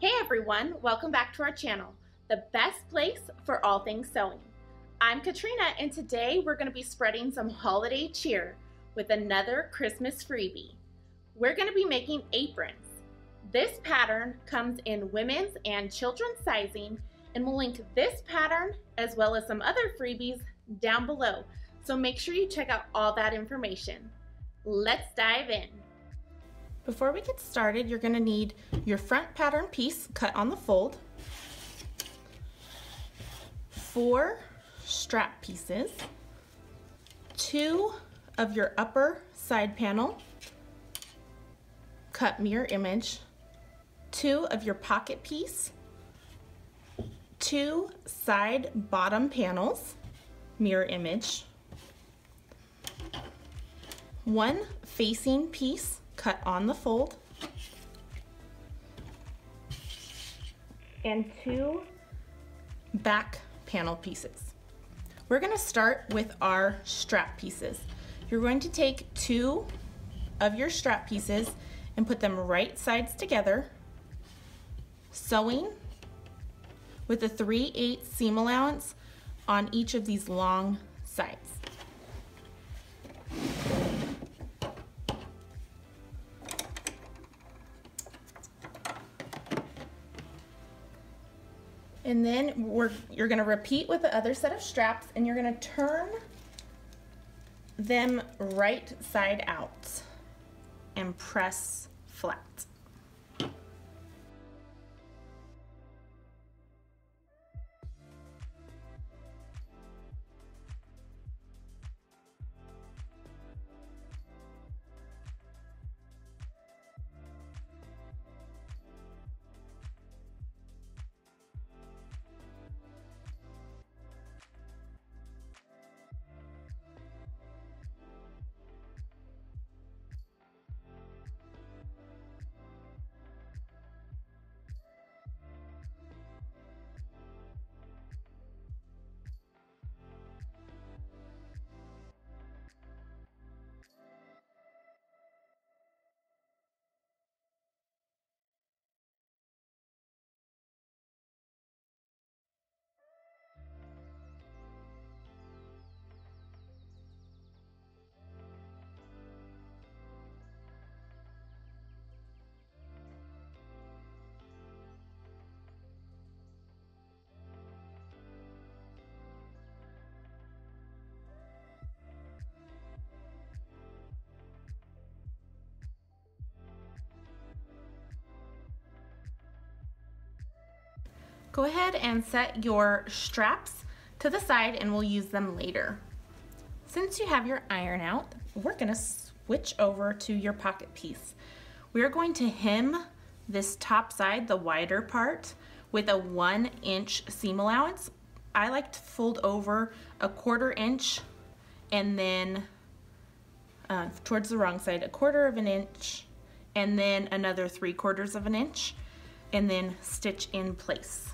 Hey everyone, welcome back to our channel, the best place for all things sewing. I'm Katrina and today we're going to be spreading some holiday cheer with another Christmas freebie. We're going to be making aprons. This pattern comes in women's and children's sizing and we'll link this pattern as well as some other freebies down below. So make sure you check out all that information. Let's dive in. Before we get started, you're gonna need your front pattern piece cut on the fold, four strap pieces, two of your upper side panel, cut mirror image, two of your pocket piece, two side bottom panels, mirror image, one facing piece cut on the fold, and two back panel pieces. We're gonna start with our strap pieces. You're going to take two of your strap pieces and put them right sides together, sewing with a 3 8 seam allowance on each of these long sides. And then we're, you're gonna repeat with the other set of straps and you're gonna turn them right side out and press flat. Go ahead and set your straps to the side and we'll use them later. Since you have your iron out, we're gonna switch over to your pocket piece. We're going to hem this top side, the wider part, with a one inch seam allowance. I like to fold over a quarter inch and then uh, towards the wrong side, a quarter of an inch and then another three quarters of an inch and then stitch in place.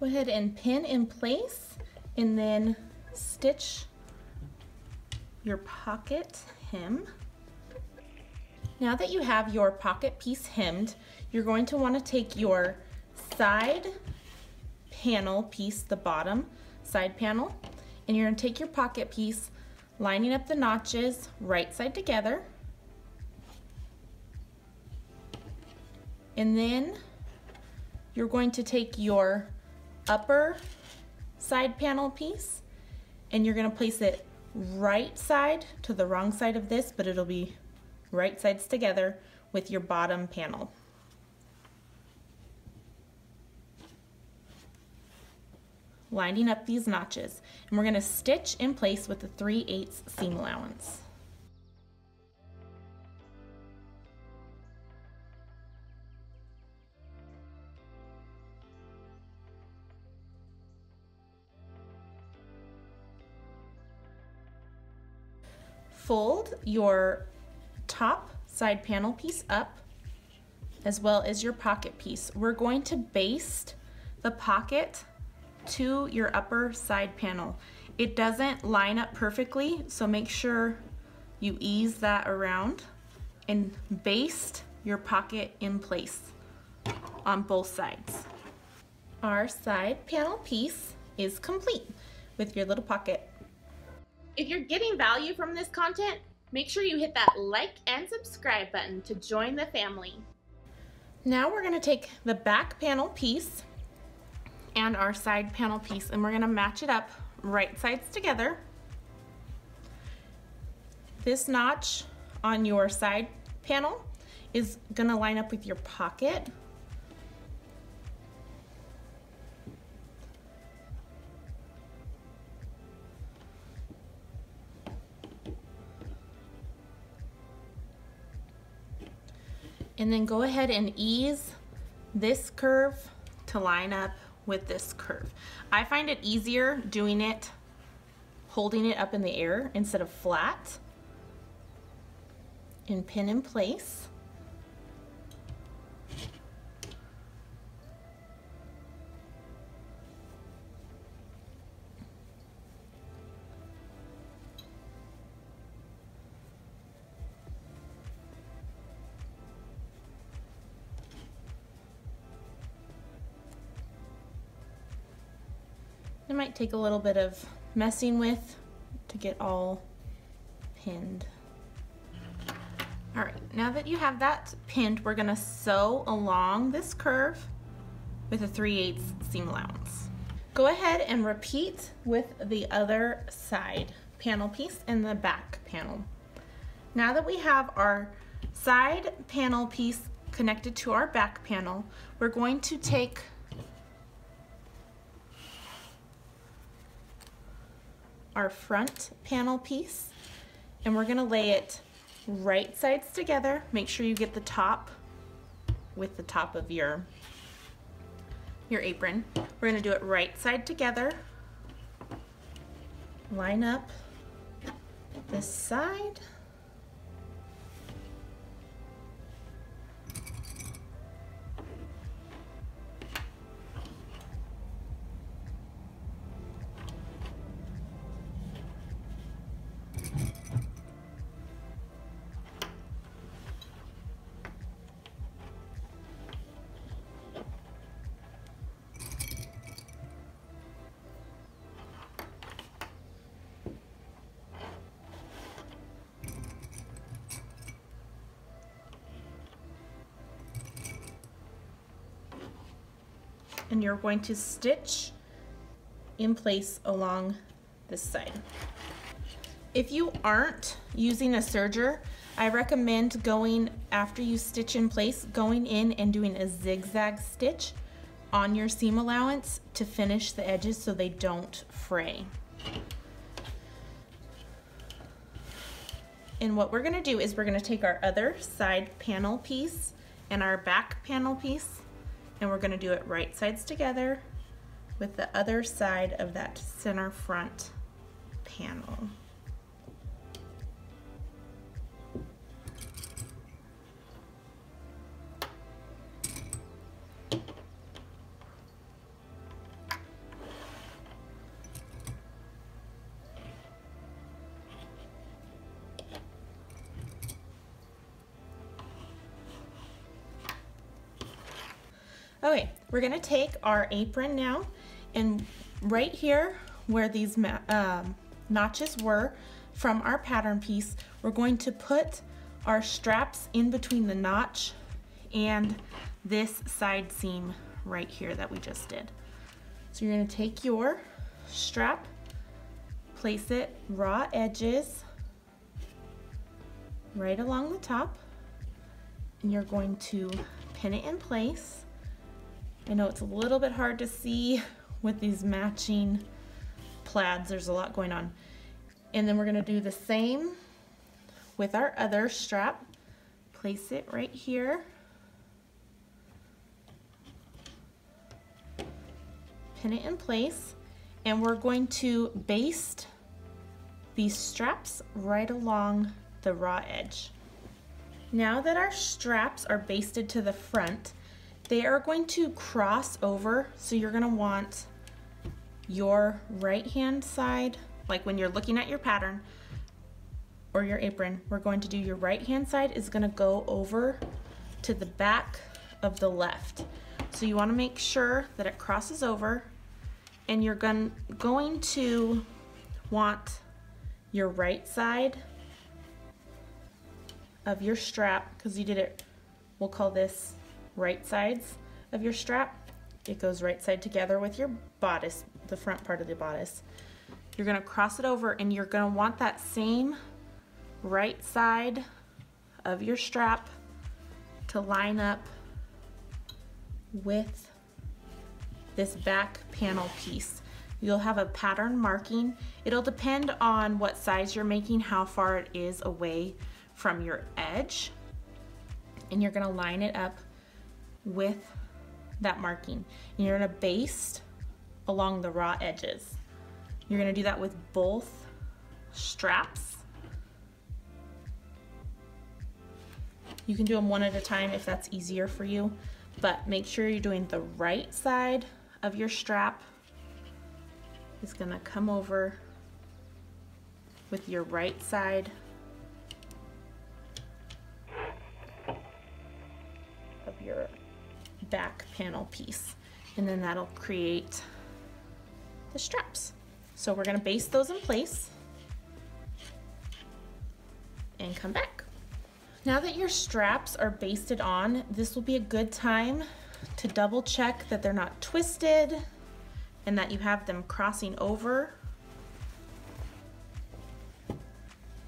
Go ahead and pin in place and then stitch your pocket hem. Now that you have your pocket piece hemmed, you're going to want to take your side panel piece, the bottom side panel, and you're going to take your pocket piece, lining up the notches right side together, and then you're going to take your upper side panel piece and you're gonna place it right side to the wrong side of this, but it'll be right sides together with your bottom panel. Lining up these notches. And we're gonna stitch in place with the 3 8 seam allowance. Fold your top side panel piece up as well as your pocket piece. We're going to baste the pocket to your upper side panel. It doesn't line up perfectly, so make sure you ease that around and baste your pocket in place on both sides. Our side panel piece is complete with your little pocket if you're getting value from this content, make sure you hit that like and subscribe button to join the family. Now we're gonna take the back panel piece and our side panel piece and we're gonna match it up right sides together. This notch on your side panel is gonna line up with your pocket And then go ahead and ease this curve to line up with this curve. I find it easier doing it, holding it up in the air instead of flat and pin in place. It might take a little bit of messing with to get all pinned. All right, now that you have that pinned, we're gonna sew along this curve with a 3 8 seam allowance. Go ahead and repeat with the other side panel piece and the back panel. Now that we have our side panel piece connected to our back panel, we're going to take our front panel piece and we're gonna lay it right sides together. Make sure you get the top with the top of your, your apron. We're gonna do it right side together. Line up this side and you're going to stitch in place along this side. If you aren't using a serger, I recommend going after you stitch in place, going in and doing a zigzag stitch on your seam allowance to finish the edges so they don't fray. And what we're gonna do is we're gonna take our other side panel piece and our back panel piece and we're gonna do it right sides together with the other side of that center front panel. Okay, we're gonna take our apron now and right here where these um, notches were from our pattern piece, we're going to put our straps in between the notch and this side seam right here that we just did. So you're gonna take your strap, place it raw edges right along the top and you're going to pin it in place. I know it's a little bit hard to see with these matching plaids. There's a lot going on. And then we're gonna do the same with our other strap. Place it right here. Pin it in place. And we're going to baste these straps right along the raw edge. Now that our straps are basted to the front, they are going to cross over. So you're gonna want your right hand side, like when you're looking at your pattern or your apron, we're going to do your right hand side is gonna go over to the back of the left. So you wanna make sure that it crosses over and you're going, going to want your right side of your strap, because you did it, we'll call this right sides of your strap. It goes right side together with your bodice, the front part of the bodice. You're gonna cross it over and you're gonna want that same right side of your strap to line up with this back panel piece. You'll have a pattern marking. It'll depend on what size you're making, how far it is away from your edge and you're gonna line it up with that marking. And you're gonna baste along the raw edges. You're gonna do that with both straps. You can do them one at a time if that's easier for you, but make sure you're doing the right side of your strap is gonna come over with your right side of your back panel piece. And then that'll create the straps. So we're gonna baste those in place and come back. Now that your straps are basted on, this will be a good time to double check that they're not twisted and that you have them crossing over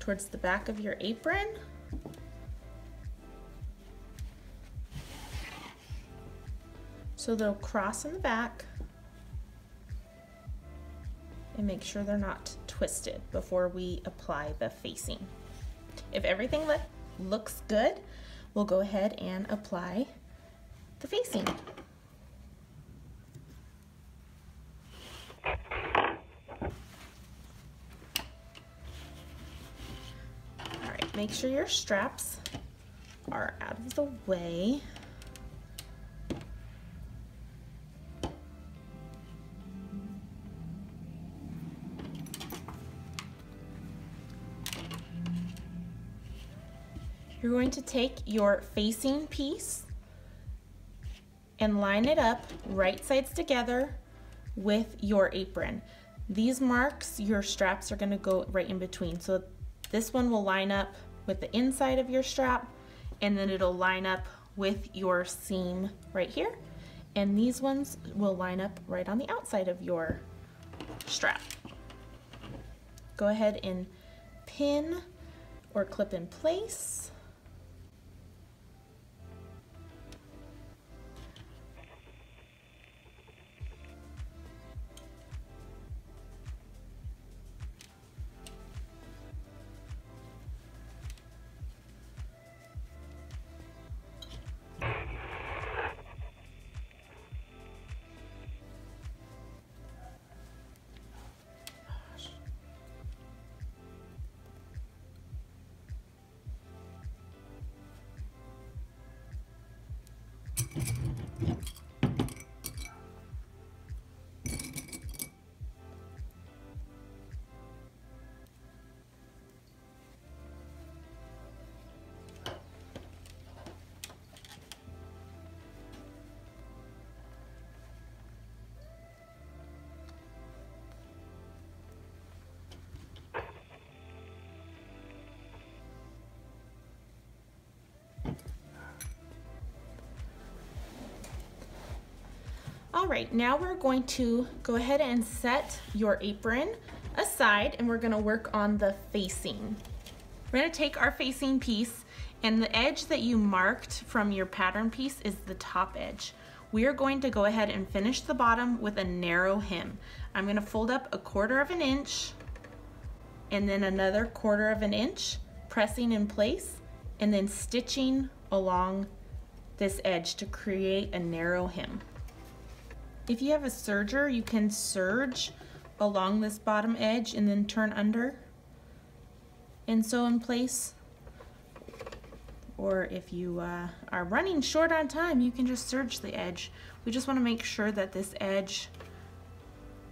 towards the back of your apron. So they'll cross in the back and make sure they're not twisted before we apply the facing. If everything look, looks good, we'll go ahead and apply the facing. All right, make sure your straps are out of the way. You're going to take your facing piece and line it up right sides together with your apron. These marks, your straps are gonna go right in between. So this one will line up with the inside of your strap and then it'll line up with your seam right here. And these ones will line up right on the outside of your strap. Go ahead and pin or clip in place. All right, now we're going to go ahead and set your apron aside and we're gonna work on the facing. We're gonna take our facing piece and the edge that you marked from your pattern piece is the top edge. We are going to go ahead and finish the bottom with a narrow hem. I'm gonna fold up a quarter of an inch and then another quarter of an inch, pressing in place and then stitching along this edge to create a narrow hem. If you have a serger, you can serge along this bottom edge and then turn under and sew in place. Or if you uh, are running short on time, you can just serge the edge. We just want to make sure that this edge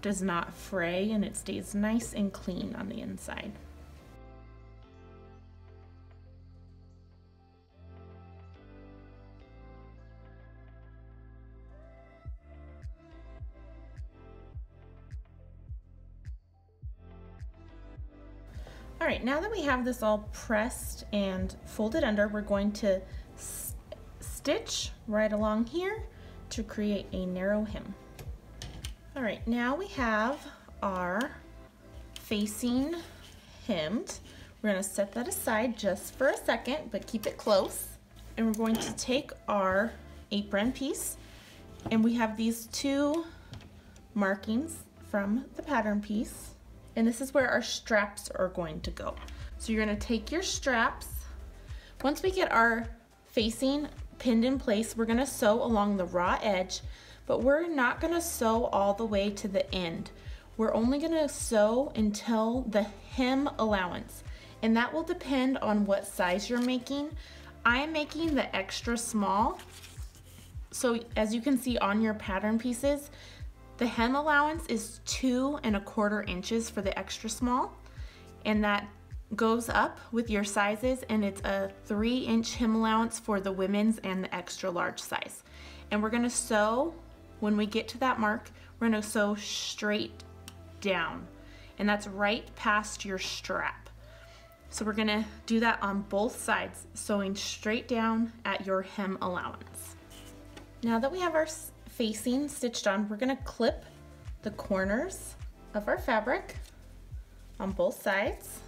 does not fray and it stays nice and clean on the inside. Right, now that we have this all pressed and folded under, we're going to stitch right along here to create a narrow hem. All right, now we have our facing hemmed. We're gonna set that aside just for a second, but keep it close. And we're going to take our apron piece, and we have these two markings from the pattern piece and this is where our straps are going to go. So you're gonna take your straps. Once we get our facing pinned in place, we're gonna sew along the raw edge, but we're not gonna sew all the way to the end. We're only gonna sew until the hem allowance, and that will depend on what size you're making. I'm making the extra small, so as you can see on your pattern pieces, the hem allowance is two and a quarter inches for the extra small, and that goes up with your sizes and it's a three inch hem allowance for the women's and the extra large size. And we're gonna sew, when we get to that mark, we're gonna sew straight down. And that's right past your strap. So we're gonna do that on both sides, sewing straight down at your hem allowance. Now that we have our facing stitched on, we're gonna clip the corners of our fabric on both sides.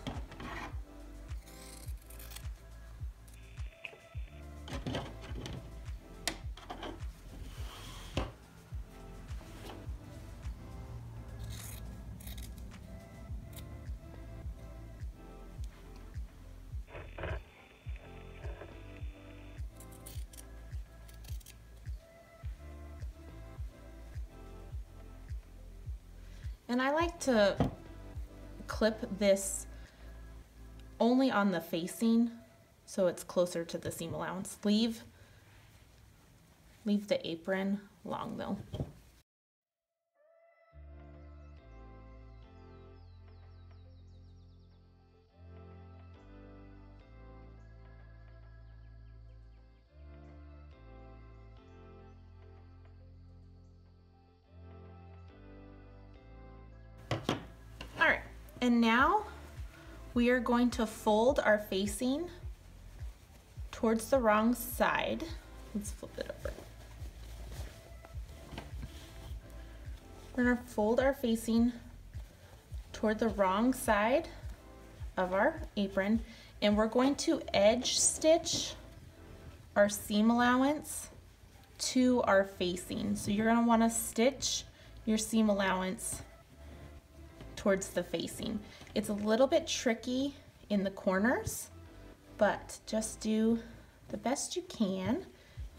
To clip this only on the facing so it's closer to the seam allowance. Leave, leave the apron long though. And now we are going to fold our facing towards the wrong side. Let's flip it over. We're gonna fold our facing toward the wrong side of our apron and we're going to edge stitch our seam allowance to our facing. So you're gonna wanna stitch your seam allowance towards the facing. It's a little bit tricky in the corners, but just do the best you can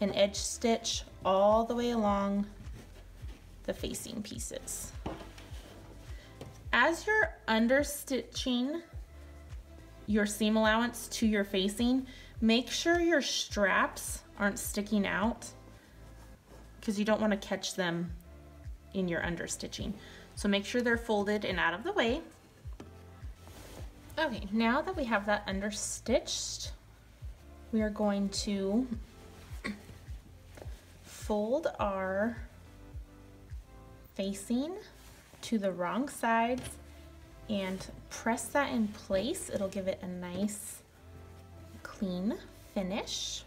and edge stitch all the way along the facing pieces. As you're understitching your seam allowance to your facing, make sure your straps aren't sticking out because you don't want to catch them in your understitching. So make sure they're folded and out of the way. Okay, now that we have that understitched, we are going to fold our facing to the wrong sides and press that in place. It'll give it a nice clean finish.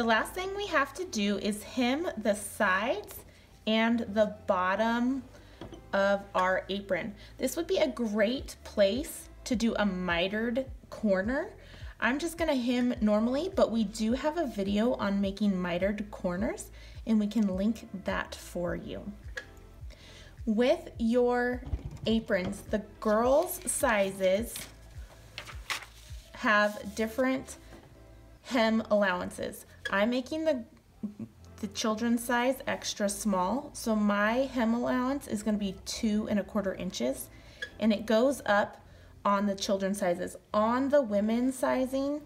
The last thing we have to do is hem the sides and the bottom of our apron. This would be a great place to do a mitered corner. I'm just gonna hem normally, but we do have a video on making mitered corners and we can link that for you. With your aprons, the girls' sizes have different hem allowances. I'm making the the children's size extra small. So my hem allowance is gonna be two and a quarter inches and it goes up on the children's sizes. On the women's sizing,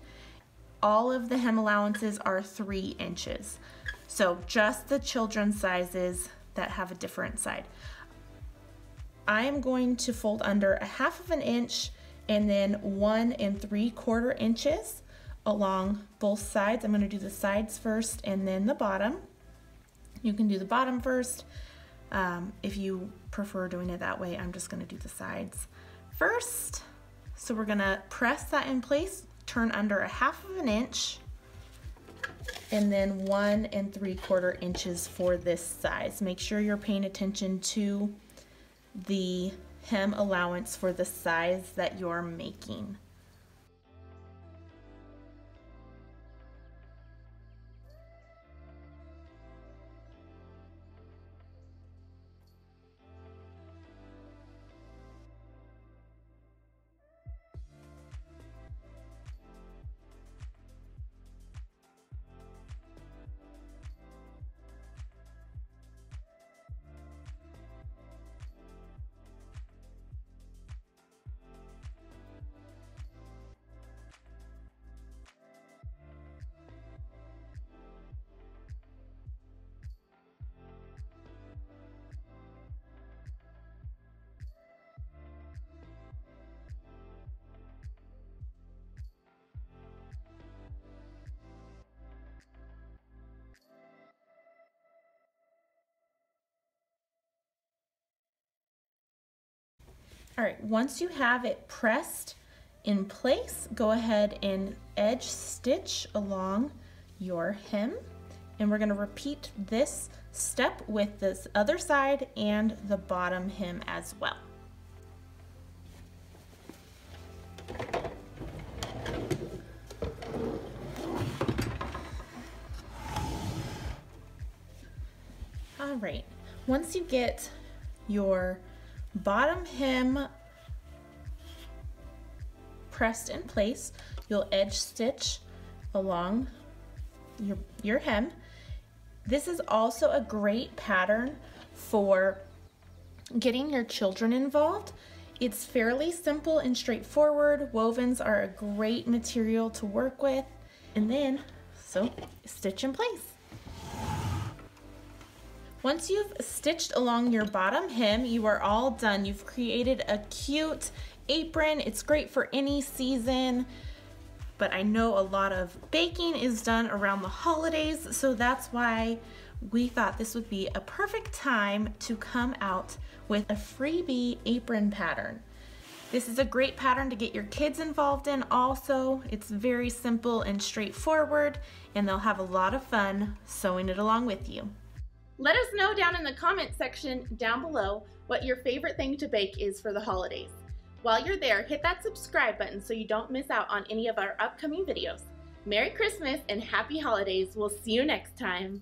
all of the hem allowances are three inches. So just the children's sizes that have a different side. I am going to fold under a half of an inch and then one and three quarter inches along both sides. I'm going to do the sides first and then the bottom. You can do the bottom first. Um, if you prefer doing it that way, I'm just going to do the sides first. So we're going to press that in place, turn under a half of an inch, and then one and three quarter inches for this size. Make sure you're paying attention to the hem allowance for the size that you're making. All right, once you have it pressed in place, go ahead and edge stitch along your hem. And we're gonna repeat this step with this other side and the bottom hem as well. All right, once you get your bottom hem pressed in place, you'll edge stitch along your, your hem. This is also a great pattern for getting your children involved. It's fairly simple and straightforward. Wovens are a great material to work with. And then, so stitch in place. Once you've stitched along your bottom hem, you are all done. You've created a cute apron. It's great for any season, but I know a lot of baking is done around the holidays, so that's why we thought this would be a perfect time to come out with a freebie apron pattern. This is a great pattern to get your kids involved in also. It's very simple and straightforward, and they'll have a lot of fun sewing it along with you. Let us know down in the comment section down below what your favorite thing to bake is for the holidays. While you're there, hit that subscribe button so you don't miss out on any of our upcoming videos. Merry Christmas and Happy Holidays. We'll see you next time.